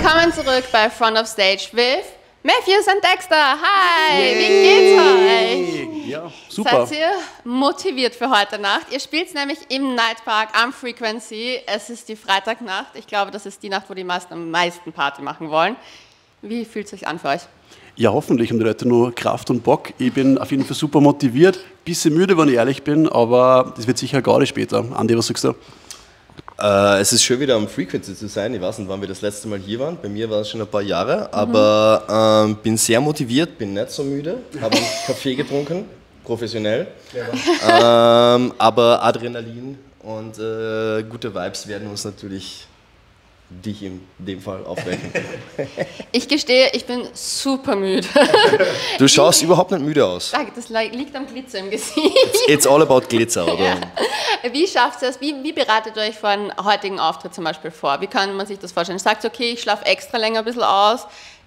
Willkommen zurück bei Front of Stage with Matthews und Dexter. Hi, Yay. wie geht's euch? Ja, super. Seid ihr motiviert für heute Nacht? Ihr spielt nämlich im Nightpark am Frequency. Es ist die Freitagnacht. Ich glaube, das ist die Nacht, wo die meisten am meisten Party machen wollen. Wie fühlt es sich an für euch? Ja, hoffentlich haben die Leute nur Kraft und Bock. Ich bin auf jeden Fall super motiviert. Bisschen müde, wenn ich ehrlich bin, aber das wird sicher gar nicht später. Andi, was sagst du? Äh, es ist schön wieder am Frequency zu sein. Ich weiß nicht, wann wir das letzte Mal hier waren. Bei mir war es schon ein paar Jahre, aber ähm, bin sehr motiviert, bin nicht so müde, habe einen Kaffee getrunken, professionell. ähm, aber Adrenalin und äh, gute Vibes werden uns natürlich dich in dem Fall aufwecken. Ich gestehe, ich bin super müde. Du schaust überhaupt nicht müde aus. Das liegt am Glitzer im Gesicht. It's, it's all about Glitzer, oder? Ja. Wie schafft ihr es? Wie, wie bereitet ihr euch für einen heutigen Auftritt zum Beispiel vor? Wie kann man sich das vorstellen? Sagt okay, ich schlafe extra länger ein bisschen aus.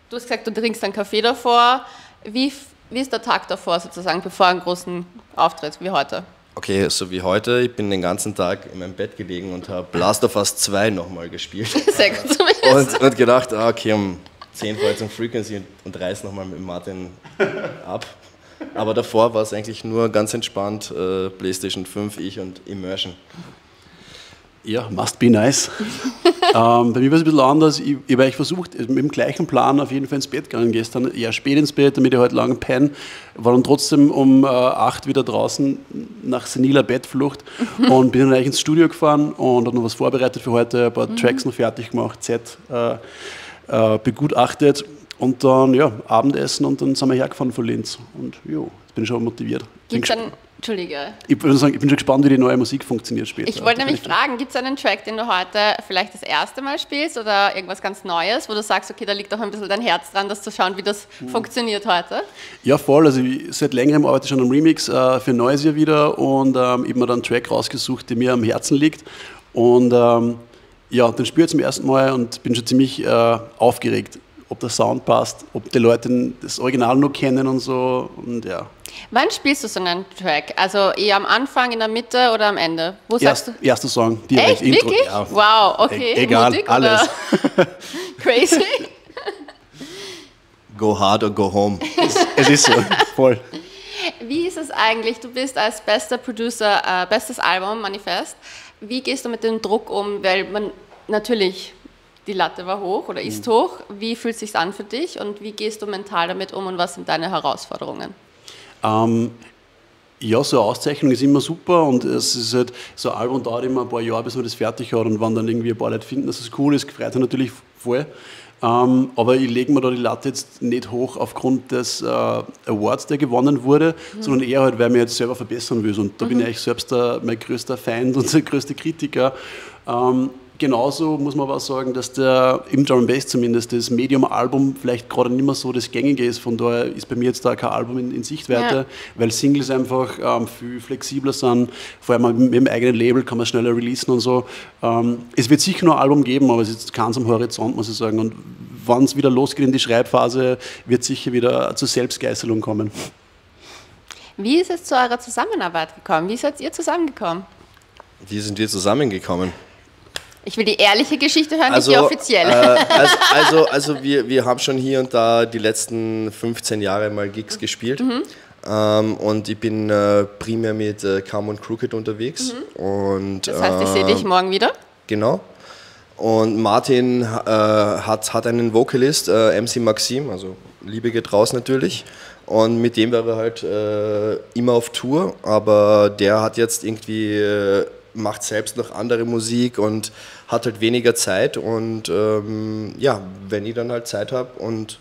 Du hast gesagt, du trinkst einen Kaffee davor. Wie, wie ist der Tag davor sozusagen, bevor einen großen Auftritt wie heute? Okay, so wie heute, ich bin den ganzen Tag in meinem Bett gelegen und habe Last of Us 2 nochmal gespielt. Sehr gut zu und, und gedacht, ah, okay, um 10 Uhr zum Frequency und, und reiß nochmal mit Martin ab. Aber davor war es eigentlich nur ganz entspannt, äh, PlayStation 5, ich und Immersion. Ja, must be nice. ähm, bei mir war es ein bisschen anders. Ich, ich habe versucht, mit dem gleichen Plan auf jeden Fall ins Bett gegangen gestern. Eher spät ins Bett, damit ich heute lang penne. War dann trotzdem um äh, 8 wieder draußen nach seniler Bettflucht und bin dann eigentlich ins Studio gefahren und habe noch was vorbereitet für heute, ein paar mhm. Tracks noch fertig gemacht, Set äh, äh, begutachtet und dann ja, Abendessen und dann sind wir hergefahren von Linz. Und jo, jetzt bin ich schon motiviert. Gibt's dann Entschuldige. Ich, würde sagen, ich bin schon gespannt, wie die neue Musik funktioniert später. Ich wollte nämlich fragen, gibt es einen Track, den du heute vielleicht das erste Mal spielst oder irgendwas ganz Neues, wo du sagst, okay, da liegt auch ein bisschen dein Herz dran, das zu schauen, wie das mhm. funktioniert heute? Ja, voll. Also ich, seit längerem arbeite ich schon am Remix äh, für Neues hier wieder und ähm, ich habe mir dann einen Track rausgesucht, der mir am Herzen liegt. Und ähm, ja, den spiele ich zum ersten Mal und bin schon ziemlich äh, aufgeregt, ob der Sound passt, ob die Leute das Original noch kennen und so. Und ja, Wann spielst du so einen Track? Also eher am Anfang, in der Mitte oder am Ende? Wo sagst Erst, du? Erster Song, direkt Echt? Intro. Wirklich? Ja. Wow, okay. E egal, Mutig, alles. Crazy. Go hard or go home. es, es ist so, voll. Wie ist es eigentlich? Du bist als bester Producer, äh, bestes Album, Manifest. Wie gehst du mit dem Druck um? Weil man natürlich, die Latte war hoch oder ist mhm. hoch. Wie fühlt es sich an für dich und wie gehst du mental damit um und was sind deine Herausforderungen? Ähm, ja, so eine Auszeichnung ist immer super und es ist halt, so ein Album dauert immer ein paar Jahre, bis man das fertig hat und wenn dann irgendwie ein paar Leute finden, dass es cool ist, freut sich natürlich voll. Ähm, aber ich lege mir da die Latte jetzt nicht hoch aufgrund des äh, Awards, der gewonnen wurde, mhm. sondern eher halt, weil ich mich jetzt selber verbessern will. Und da mhm. bin ich selbst der, mein größter Feind und der größte Kritiker. Ähm, genauso muss man aber auch sagen, dass der im Drum Bass zumindest das Medium-Album vielleicht gerade nicht mehr so das Gängige ist. Von daher ist bei mir jetzt da kein Album in, in Sichtweite, ja. weil Singles einfach ähm, viel flexibler sind. Vor allem mit dem eigenen Label kann man schneller releasen und so. Ähm, es wird sicher noch ein Album geben, aber es ist keins am Horizont, muss ich sagen. Und wann es wieder losgeht in die Schreibphase, wird sicher wieder zur Selbstgeißelung kommen. Wie ist es zu eurer Zusammenarbeit gekommen? Wie seid ihr zusammengekommen? Wie sind wir zusammengekommen? Ich will die ehrliche Geschichte hören, also, nicht die offizielle. Äh, also, also, also, wir, wir haben schon hier und da die letzten 15 Jahre mal Gigs gespielt. Mhm. Ähm, und ich bin äh, primär mit äh, Calm und Crooked unterwegs. Mhm. Und, das heißt, ich sehe dich ähm, morgen wieder? Genau. Und Martin äh, hat, hat einen Vocalist, äh, MC Maxim, also Liebe geht raus natürlich. Und mit dem wäre er halt äh, immer auf Tour, aber der hat jetzt irgendwie äh, macht selbst noch andere Musik und hat halt weniger Zeit. Und ähm, ja, wenn ich dann halt Zeit habe und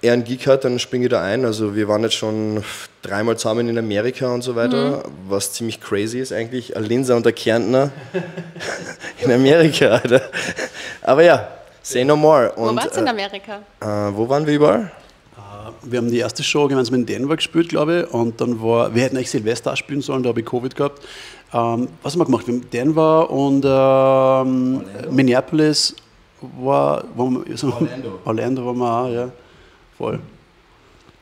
er einen Gig hat, dann springe ich da ein. Also wir waren jetzt schon dreimal zusammen in Amerika und so weiter, mhm. was ziemlich crazy ist eigentlich. Ein Linzer und ein Kärntner in Amerika, Alter. Aber ja, say no more. Und, wo warst du in äh, Amerika? Äh, wo waren wir überall? Wir haben die erste Show gemeinsam in Denver gespielt, glaube ich. Und dann war, wir hätten eigentlich Silvester spielen sollen, da habe ich Covid gehabt. Ähm, was haben wir gemacht? Wir haben Denver und ähm, Minneapolis war, war so, Orlando. Orlando waren wir auch, ja. Voll.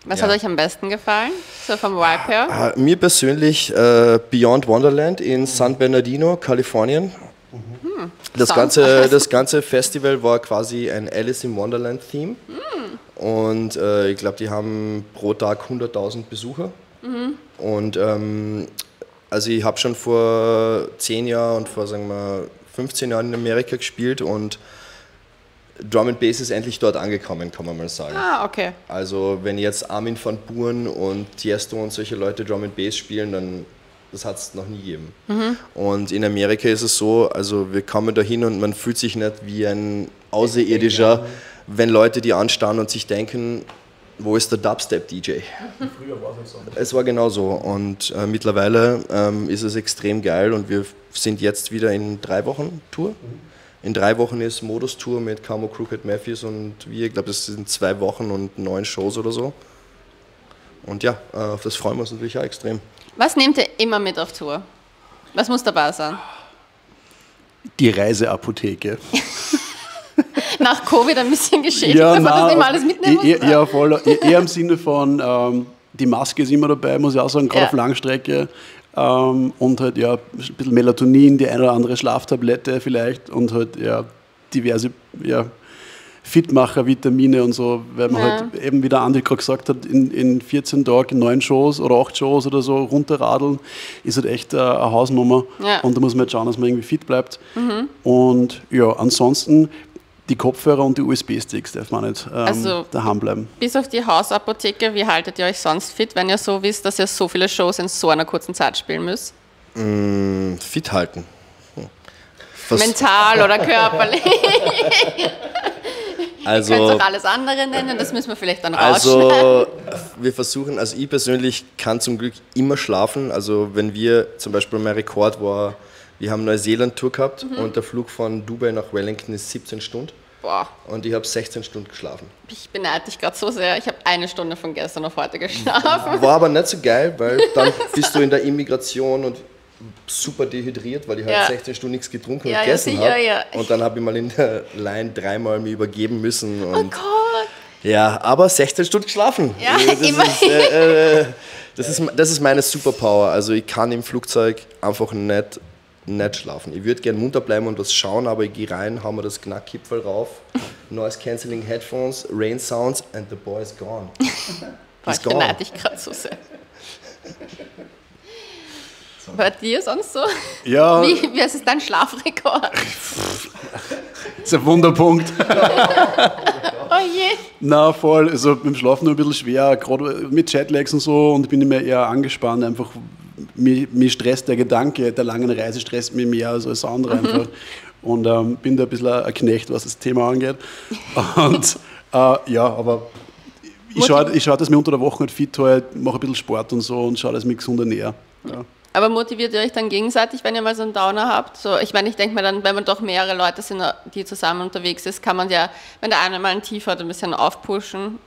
Was ja. hat euch am besten gefallen, so vom Vibe her? Uh, mir persönlich uh, Beyond Wonderland in San Bernardino, Kalifornien. Mhm. Das Sounds ganze, das ganze Festival war quasi ein Alice in Wonderland Theme. Und äh, ich glaube, die haben pro Tag 100.000 Besucher. Und ähm, also ich habe schon vor 10 Jahren und vor sagen wir 15 Jahren in Amerika gespielt und Drum and Bass ist endlich dort angekommen, kann man mal sagen. Ah, okay. Also wenn jetzt Armin van Buuren und Tiesto und solche Leute Drum and Bass spielen, dann das hat es noch nie gegeben. Und in Amerika ist es so, also wir kommen da hin und man fühlt sich nicht wie ein Außerirdischer, wenn Leute die anstarren und sich denken, wo ist der Dubstep-DJ? Früher war es so. Es war genau so und äh, mittlerweile ähm, ist es extrem geil und wir sind jetzt wieder in drei Wochen Tour. In drei Wochen ist Modus-Tour mit Camo Crooked Matthews und wir, ich glaube, das sind zwei Wochen und neun Shows oder so. Und ja, äh, auf das freuen wir uns natürlich auch extrem. Was nehmt ihr immer mit auf Tour? Was muss dabei sein? Die Reiseapotheke. Nach Covid ein bisschen geschädigt, dass man das immer alles mitnehmen muss? eher, eher, voll, eher, im Sinne von, ähm, die Maske ist immer dabei, muss ich auch sagen, gerade Ja. auf Langstrecke. Ähm, und halt ja, ein bisschen Melatonin, die eine oder andere Schlaftablette vielleicht und halt ja, diverse ja, Fitmacher, Vitamine und so, weil man Ja. halt eben, wie der Andi gerade gesagt hat, in, in 14 Tagen neun Shows oder acht Shows oder so runterradeln, ist halt echt äh, eine Hausnummer. Ja. Und da muss man halt schauen, dass man irgendwie fit bleibt. Und ja, ansonsten die Kopfhörer und die USB-Sticks darf man nicht ähm, Also- daheim bleiben. Bis auf die Hausapotheke, wie haltet ihr euch sonst fit, wenn ihr so wisst, dass ihr so viele Shows in so einer kurzen Zeit spielen müsst? Mm, Fit halten. Hm. Vers Mental oder körperlich? also, Könnt ihr auch alles andere nennen, das müssen wir vielleicht dann rausschneiden. Also wir versuchen, also ich persönlich kann zum Glück immer schlafen. Also wenn wir, zum Beispiel mein Rekord war, wir haben Neuseeland-Tour gehabt Mhm. und der Flug von Dubai nach Wellington ist 17 Stunden Boah, und ich habe 16 Stunden geschlafen. ich beneide dich gerade so sehr. Ich habe eine Stunde von gestern auf heute geschlafen. War aber nicht so geil, weil dann bist du in der Immigration und super dehydriert, weil ich halt Ja. 16 Stunden nichts getrunken Ja, und ja, gegessen habe. ja. Und dann habe ich mal in der Line dreimal mich übergeben müssen. Oh Gott. Ja, aber 16 Stunden geschlafen. Ja, das, immerhin. ist, äh, äh, das, ist, das ist meine Superpower. Also ich kann im Flugzeug einfach nicht, nicht schlafen. Ich würde gerne munter bleiben und was schauen, aber ich gehe rein, hau mir das Knackkipfel rauf, Noise Cancelling Headphones, Rain Sounds and the boy is gone. Ich gone. beneide dich gerade so sehr. Bei dir sonst so? Ja, Wie, wie ist es dein Schlafrekord? ist ein Wunderpunkt. Oh je. Na voll, also beim Schlafen nur ein bisschen schwer, gerade mit Jetlags und so und ich bin immer eher angespannt, einfach mich, mich stresst der Gedanke der langen Reise stresst mich mehr als alles andere Mhm. einfach und ähm, bin da ein bisschen ein Knecht, was das Thema angeht und äh, ja, aber ich schaue, ich schaue, dass mich unter der Woche halt fit halt, mache ein bisschen Sport und so und schaue, dass ich mich gesund ernähre. Ja. Aber motiviert ihr euch dann gegenseitig, wenn ihr mal so einen Downer habt? So, ich meine, ich denke mir dann, wenn man doch mehrere Leute sind, die zusammen unterwegs ist, kann man ja, wenn der eine mal ein Tief hat, ein bisschen aufpushen.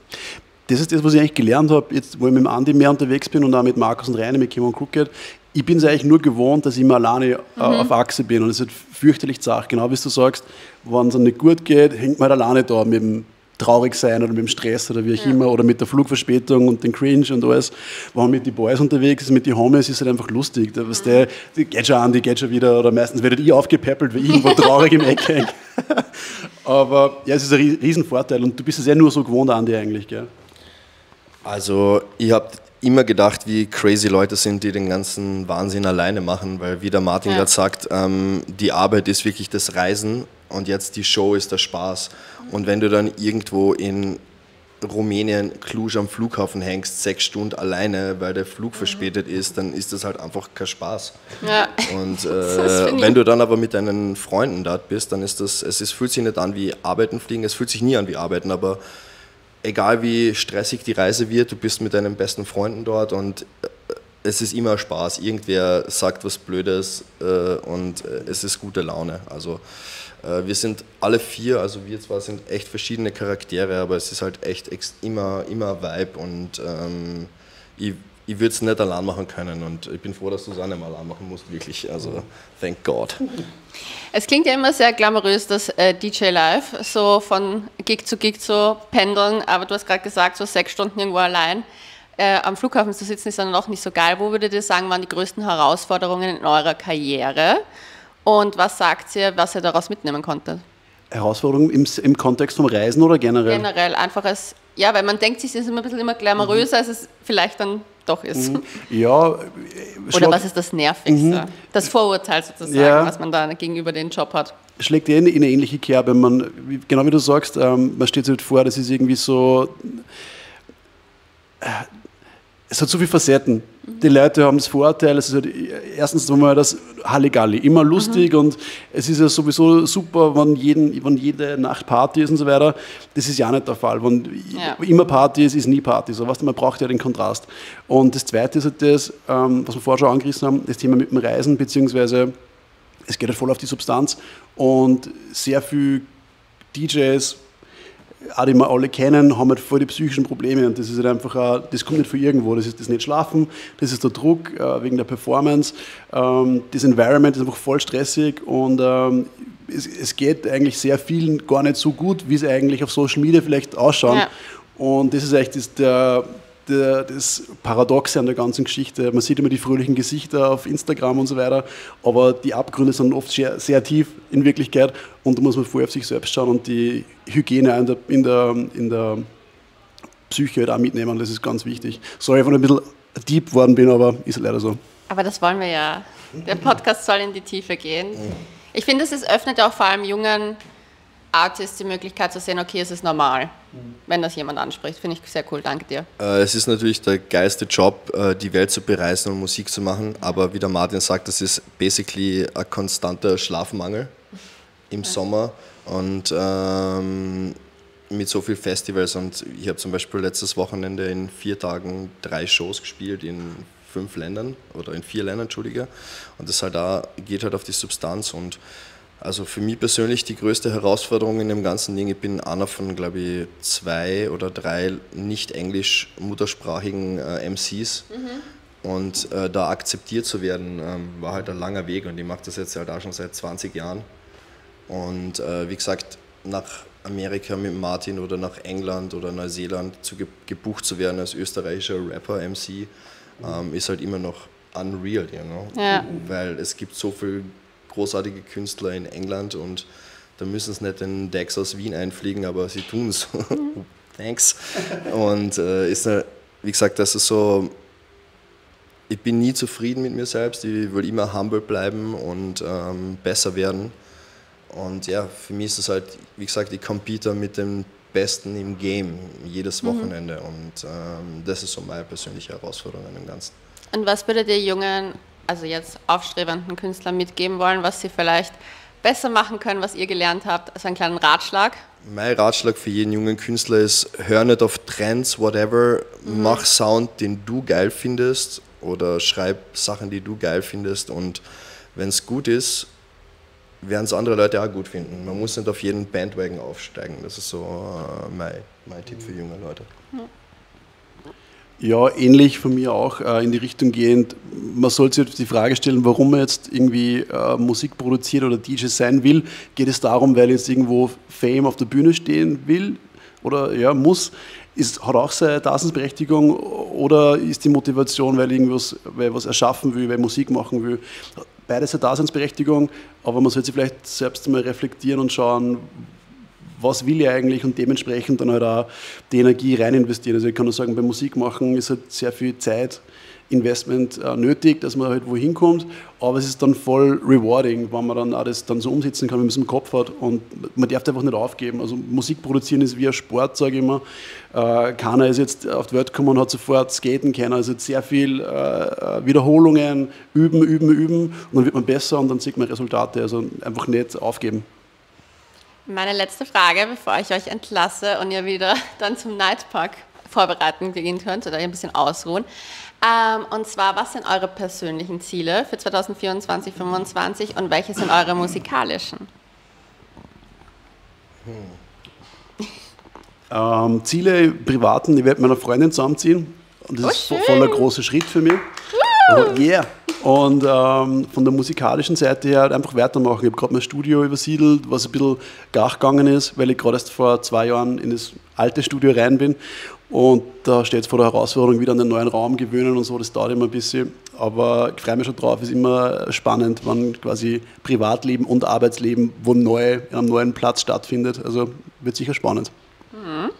Das ist das, was ich eigentlich gelernt habe, jetzt wo ich mit dem Andi mehr unterwegs bin und auch mit Markus und Reine, mit Kim und Crooked. Ich bin es eigentlich nur gewohnt, dass ich immer alleine äh, auf Achse bin und es ist fürchterlich zart. Genau wie du sagst, wenn es nicht gut geht, hängt man halt alleine da mit dem Traurigsein oder mit dem Stress oder wie auch immer oder mit der Flugverspätung und den Cringe und alles. Wenn man mit den Boys unterwegs ist, mit den Homies, ist es halt einfach lustig. Da, weißt du, die geht schon an, die geht schon wieder oder meistens werdet ihr aufgepäppelt, weil ich irgendwo traurig im Eck hängt. Aber ja, es ist ein rie- Riesenvorteil und du bist es ja nur so gewohnt, Andi, eigentlich, gell? Also ich habe immer gedacht, wie crazy Leute sind, die den ganzen Wahnsinn alleine machen, weil wie der Martin Ja. gerade sagt, ähm, die Arbeit ist wirklich das Reisen und jetzt die Show ist der Spaß. Und wenn du dann irgendwo in Rumänien, Cluj am Flughafen hängst, sechs Stunden alleine, weil der Flug verspätet ist, dann ist das halt einfach kein Spaß. Ja. Und äh, wenn du dann aber mit deinen Freunden dort bist, dann ist das, es ist, fühlt sich nicht an wie Arbeiten fliegen, es fühlt sich nie an wie Arbeiten, aber egal wie stressig die Reise wird, du bist mit deinen besten Freunden dort und äh, es ist immer Spaß. Irgendwer sagt was Blödes äh, und äh, es ist gute Laune. Also äh, wir sind alle vier, also wir zwar sind echt verschiedene Charaktere, aber es ist halt echt immer, immer Vibe und ähm, ich, ich würde es nicht allein machen können und ich bin froh, dass du es auch nicht mal allein machen musst, wirklich. Also thank God. Es klingt ja immer sehr glamourös, das äh, DJ Live, so von Gig zu Gig zu pendeln, aber du hast gerade gesagt, so sechs Stunden irgendwo allein. Äh, am Flughafen zu sitzen ist dann noch nicht so geil. Wo würdet ihr sagen, waren die größten Herausforderungen in eurer Karriere? Und was sagt ihr, was ihr daraus mitnehmen konntet? Herausforderung im, im Kontext vom Reisen oder generell? Generell einfach als, ja, weil man denkt sich, es ist immer ein bisschen immer glamouröser, als es vielleicht dann doch ist. Ja, äh, Oder was ist das Nervigste? Das Vorurteil sozusagen, Ja. was man da gegenüber den Job hat. schlägt eh in in eine ähnliche Kerbe. Man, genau wie du sagst, ähm, man steht sich halt vor, das ist irgendwie so. Es hat so viele Facetten. Die Leute haben das Vorurteil, es ist halt erstens mal das Halligalli, immer lustig und es ist ja sowieso super, wenn, jeden, wenn jede Nacht Party ist und so weiter. Das ist ja nicht der Fall. Wenn Ja. immer Party ist, ist nie Party. So, weißt du, man braucht ja den Kontrast. Und das Zweite ist halt das, ähm, was wir vorher schon angerissen haben, das Thema mit dem Reisen, beziehungsweise es geht halt voll auf die Substanz und sehr viele DJs, auch die wir alle kennen, haben halt voll die psychischen Probleme und das ist halt einfach, auch, das kommt nicht von irgendwo, das ist das nicht schlafen, das ist der Druck äh, wegen der Performance, ähm, das Environment ist einfach voll stressig und ähm, es, es geht eigentlich sehr vielen gar nicht so gut, wie es eigentlich auf Social Media vielleicht ausschauen Ja. und das ist echt das, der, der, das Paradoxe an der ganzen Geschichte. Man sieht immer die fröhlichen Gesichter auf Instagram und so weiter, aber die Abgründe sind oft sehr, sehr tief in Wirklichkeit und da muss man vorher auf sich selbst schauen und die Hygiene in der, in der, in der Psyche halt auch mitnehmen. Das ist ganz wichtig. Sorry, wenn ich ein bisschen deep geworden bin, aber ist leider so. Aber das wollen wir ja. Der Podcast soll in die Tiefe gehen. Ich finde, es öffnet auch vor allem jungen Artists die Möglichkeit zu sehen, okay, es ist normal, wenn das jemand anspricht. Finde ich sehr cool, danke dir. Äh, Es ist natürlich der geilste Job, äh, die Welt zu bereisen und Musik zu machen, aber wie der Martin sagt, das ist basically ein konstanter Schlafmangel im Sommer und ähm, mit so vielen Festivals und ich habe zum Beispiel letztes Wochenende in vier Tagen drei Shows gespielt in fünf Ländern oder in vier Ländern, Entschuldige. Und das halt da geht halt auf die Substanz und also für mich persönlich die größte Herausforderung in dem ganzen Ding, ich bin einer von, glaube ich, zwei oder drei nicht englisch muttersprachigen äh, MCs. Und äh, da akzeptiert zu werden, ähm, war halt ein langer Weg und ich mache das jetzt halt auch schon seit 20 Jahren. Und äh, wie gesagt, nach Amerika mit Martin oder nach England oder Neuseeland zu ge gebucht zu werden als österreichischer Rapper, MC, ähm, ist halt immer noch unreal, you know? Ja. Weil es gibt so viele großartige Künstler in England und da müssen es nicht den Dex aus Wien einfliegen, aber sie tun es. Thanks. Und äh, ist, eine, wie gesagt, das ist so, ich bin nie zufrieden mit mir selbst, ich will immer humble bleiben und ähm, besser werden. Und ja, für mich ist es halt, wie gesagt, ich compete mit dem Besten im Game jedes Wochenende und ähm, das ist so meine persönliche Herausforderung an dem Ganzen. Und was würdet ihr jungen, also jetzt aufstrebenden Künstlern mitgeben wollen, was sie vielleicht besser machen können, was ihr gelernt habt? Also einen kleinen Ratschlag. Mein Ratschlag für jeden jungen Künstler ist, hör nicht auf Trends, whatever, mach Sound, den du geil findest oder schreib Sachen, die du geil findest und wenn es gut ist, werden es andere Leute auch gut finden. Man muss nicht auf jeden Bandwagon aufsteigen. Das ist so äh, mein, mein Tipp für junge Leute. Ja, ähnlich von mir auch äh, in die Richtung gehend. Man sollte sich die Frage stellen, warum man jetzt irgendwie äh, Musik produziert oder DJ sein will. Geht es darum, weil jetzt irgendwo Fame auf der Bühne stehen will oder ja, muss? Ist, hat auch seine Daseinsberechtigung oder ist die Motivation, weil irgendwas, weil was erschaffen will, weil Musik machen will? Beides hat Daseinsberechtigung, aber man sollte sich vielleicht selbst mal reflektieren und schauen, was will ich eigentlich und dementsprechend dann halt auch die Energie rein investieren. Also ich kann nur sagen, beim Musik machen ist halt sehr viel Zeit, Investment äh, nötig, dass man halt wohin kommt, aber es ist dann voll rewarding, wenn man dann auch das dann so umsetzen kann, wie man es im Kopf hat und man darf einfach nicht aufgeben. Also Musik produzieren ist wie ein Sport, sage ich immer. Äh, keiner ist jetzt auf die Welt gekommen und hat sofort skaten können, also sehr viel äh, Wiederholungen, üben, üben, üben und dann wird man besser und dann sieht man Resultate, also einfach nicht aufgeben. Meine letzte Frage, bevor ich euch entlasse und ihr wieder dann zum Nightpark vorbereiten gehen könnt oder ein bisschen ausruhen. Ähm, und zwar, was sind eure persönlichen Ziele für 2024, 2025 und welche sind eure musikalischen? Ähm, Ziele privaten, ich werde mit meiner Freundin zusammenziehen. Und das Oh, ist vo- schön. voll ein großer Schritt für mich. Aber yeah. und ähm, von der musikalischen Seite her halt einfach weitermachen. Ich habe gerade mein Studio übersiedelt, was ein bisschen gar gegangen ist, weil ich gerade erst vor zwei Jahren in das alte Studio rein bin und da steht es vor der Herausforderung, wieder an den neuen Raum gewöhnen und so, das dauert immer ein bisschen. Aber ich freue mich schon drauf, ist immer spannend, wann quasi Privatleben und Arbeitsleben wo neu, an einem neuen Platz stattfindet. Also wird sicher spannend. Mhm.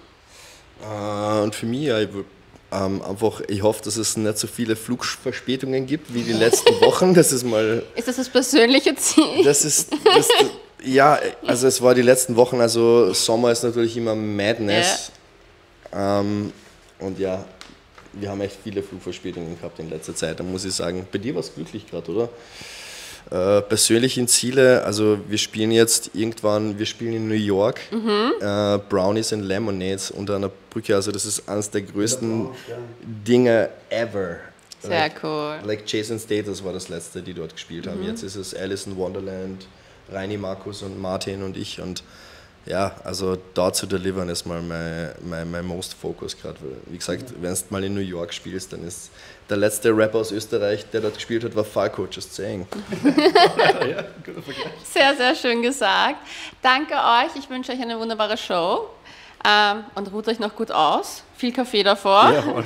Äh, und für mich, ja, ich, ähm, einfach, ich hoffe, dass es nicht so viele Flugverspätungen gibt wie die letzten Wochen. Das ist mal. Ist das das persönliche Ziel? Das ist. Das, ja, also es war die letzten Wochen, also Sommer ist natürlich immer Madness. Ja. Ähm, und ja, wir haben echt viele Flugverspätungen gehabt in letzter Zeit. Da muss ich sagen, bei dir war es glücklich gerade, oder? Äh, persönlichen Ziele, also wir spielen jetzt irgendwann, wir spielen in New York, mhm. äh, Brownies and Lemonades unter einer Brücke, also das ist eines der größten Dinge ever. Sehr like, cool. Like Jason Status war das letzte, die dort gespielt haben. Mhm. Jetzt ist es Alice in Wonderland, Reini, Markus und Martin und ich und ja, also da zu delivern ist mal mein, mein, mein most focus gerade. Wie gesagt, wenn du mal in New York spielst, dann ist der letzte Rapper aus Österreich, der dort gespielt hat, war Falco, just saying. sehr, sehr schön gesagt. Danke euch, ich wünsche euch eine wunderbare Show ähm, und ruht euch noch gut aus. Viel Kaffee davor. Ja,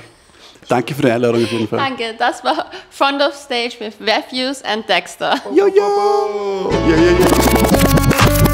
Danke für die Einladung auf jeden Fall. Danke, das war Front of Stage with Refuse and Dexter. Yo, yo! Yeah, yeah, yeah.